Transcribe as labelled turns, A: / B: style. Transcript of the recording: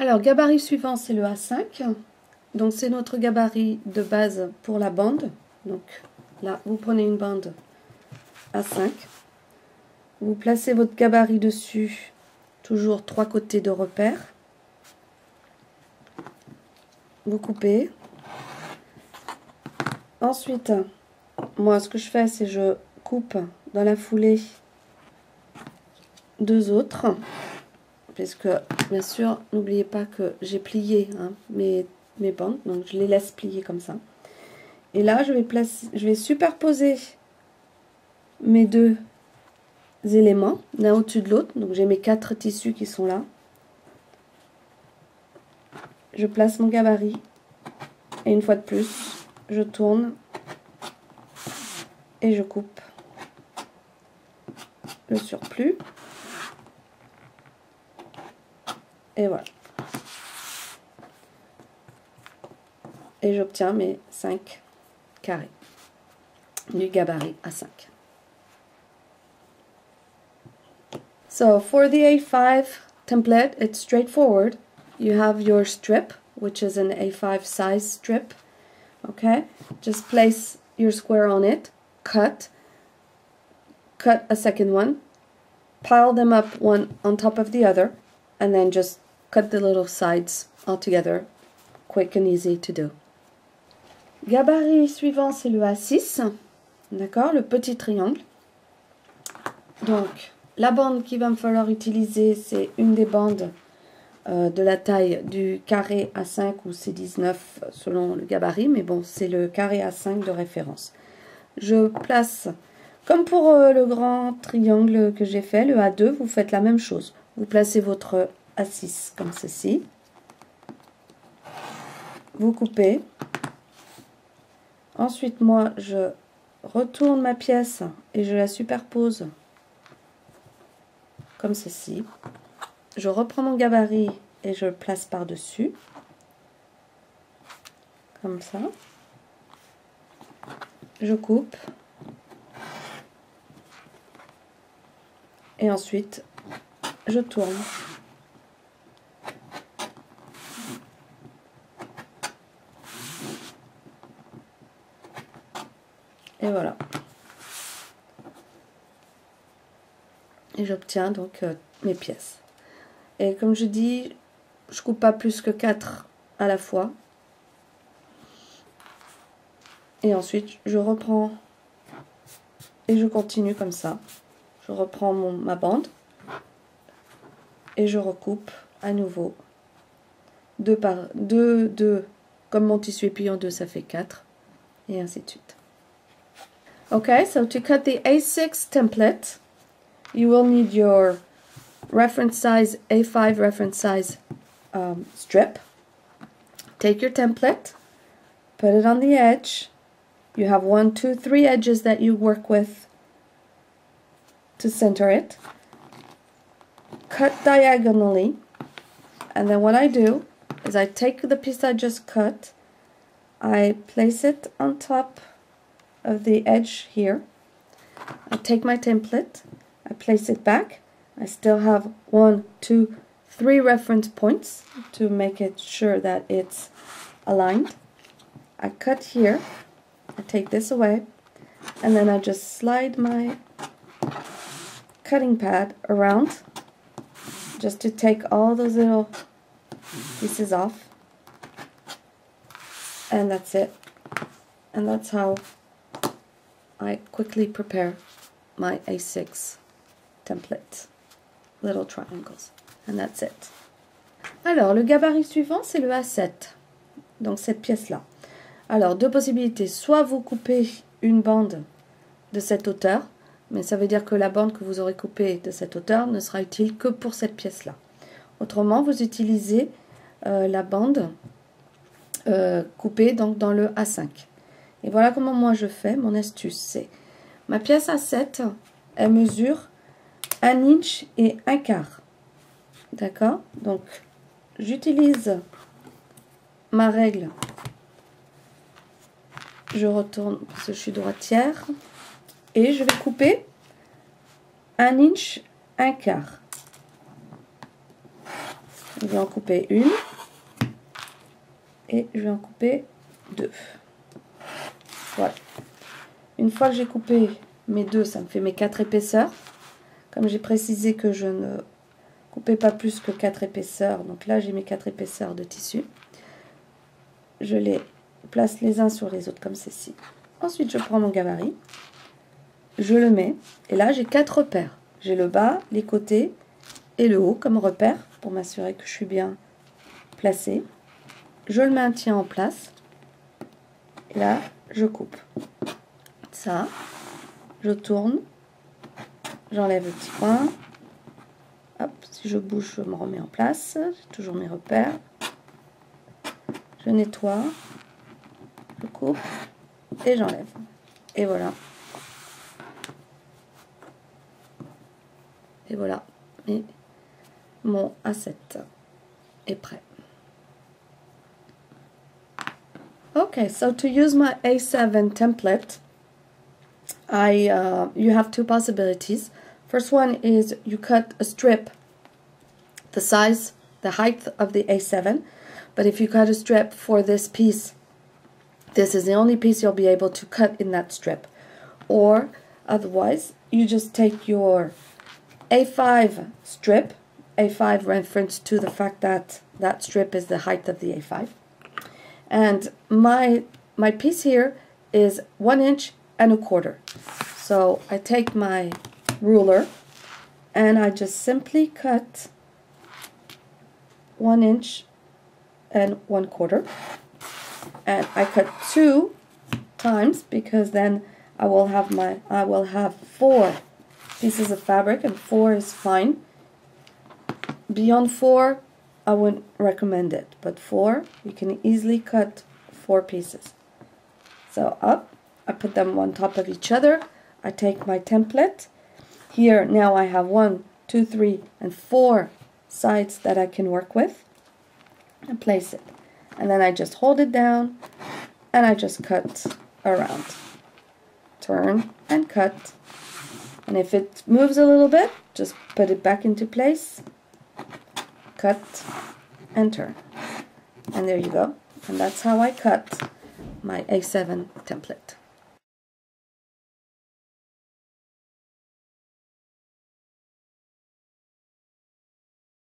A: Alors, gabarit suivant, c'est le A5. Donc, c'est notre gabarit de base pour la bande. Donc, là, vous prenez une bande A5. Vous placez votre gabarit dessus, toujours trois côtés de repère. Vous coupez. Ensuite, moi, ce que je fais, c'est je coupe dans la foulée deux autres puisque bien sûr n'oubliez pas que j'ai plié hein, mes, mes bandes donc je les laisse plier comme ça. Et là je vais je vais superposer mes deux éléments l'un au-dessus de l'autre. Donc j'ai mes quatre tissus qui sont là. Je place mon gabarit. Et une fois de plus je tourne. Et je coupe le surplus voilà. Et j'obtiens mes 5 carrés du gabarit à 5. So for the A5 template, it's straightforward. You have your strip, which is an A5 size strip. Okay, just place your square on it, cut, cut a second one, pile them up one on top of the other, and then just cut the little sides all together. Quick and easy to do. Gabarit suivant, c'est le A6. D'accord Le petit triangle. Donc, la bande qu'il va me falloir utiliser, c'est une des bandes euh, de la taille du carré A5 ou C19 selon le gabarit, mais bon, c'est le carré A5 de référence. Je place, comme pour euh, le grand triangle que j'ai fait, le A2, vous faites la même chose. Vous placez votre à 6 comme ceci. Vous coupez. Ensuite, moi, je retourne ma pièce et je la superpose comme ceci. Je reprends mon gabarit et je le place par-dessus. Comme ça. Je coupe. Et ensuite, je tourne. Et voilà. Et j'obtiens donc euh, mes pièces. Et comme je dis, je coupe pas plus que 4 à la fois. Et ensuite, je reprends et je continue comme ça. Je reprends mon, ma bande et je recoupe à nouveau deux par deux, deux. Comme mon tissu est plié en deux, ça fait 4 et ainsi de suite. Okay, so to cut the A6 template, you will need your reference size A5 reference size um, strip. Take your template, put it on the edge. You have one, two, three edges that you work with to center it. Cut diagonally, and then what I do is I take the piece I just cut, I place it on top of the edge here. I take my template, I place it back. I still have one, two, three reference points to make it sure that it's aligned. I cut here, I take this away, and then I just slide my cutting pad around just to take all those little pieces off. And that's it. And that's how I quickly prepare my A6 template. Little triangles. And that's it. Alors, le gabarit suivant, c'est le A7. Donc, cette pièce-là. Alors, deux possibilités. Soit vous coupez une bande de cette hauteur, mais ça veut dire que la bande que vous aurez coupée de cette hauteur ne sera utile que pour cette pièce-là. Autrement, vous utilisez euh, la bande euh, coupée donc, dans le A5. Et voilà comment moi je fais. Mon astuce, c'est ma pièce à 7, elle mesure un inch et un quart. D'accord? Donc, j'utilise ma règle. Je retourne parce que je suis droitière. Et je vais couper un inch, un quart. Je vais en couper une. Et je vais en couper deux. Voilà. Une fois que j'ai coupé mes deux, ça me fait mes quatre épaisseurs. Comme j'ai précisé que je ne coupais pas plus que quatre épaisseurs, donc là j'ai mes quatre épaisseurs de tissu. Je les place les uns sur les autres comme ceci. Ensuite, je prends mon gabarit, je le mets, et là j'ai quatre repères. J'ai le bas, les côtés et le haut comme repère pour m'assurer que je suis bien placé. Je le maintiens en place. Là, je coupe ça. Je tourne. J'enlève le petit. Hop, si je bouge, je me remets en place. J'ai toujours mes repères. Je nettoie. Je coupe. Et j'enlève. Et voilà. Et voilà. Et mon A7 est prêt. Okay, so to use my A7 template, I uh, you have two possibilities. First one is you cut a strip the size, the height of the A7, but if you cut a strip for this piece, this is the only piece you'll be able to cut in that strip. Or otherwise, you just take your A5 strip, A5 reference to the fact that that strip is the height of the A5. And my, my piece here is one inch and a quarter. So I take my ruler and I just simply cut one inch and one quarter. And I cut two times because then I will have my I will have four pieces of fabric and four is fine. Beyond four, I wouldn't recommend it, but four, you can easily cut four pieces. So up, I put them on top of each other. I take my template. Here now I have one, two, three, and four sides that I can work with and place it. And then I just hold it down and I just cut around. Turn and cut and if it moves a little bit, just put it back into place, cut, enter. And there you go. And that's how I cut my A7 template.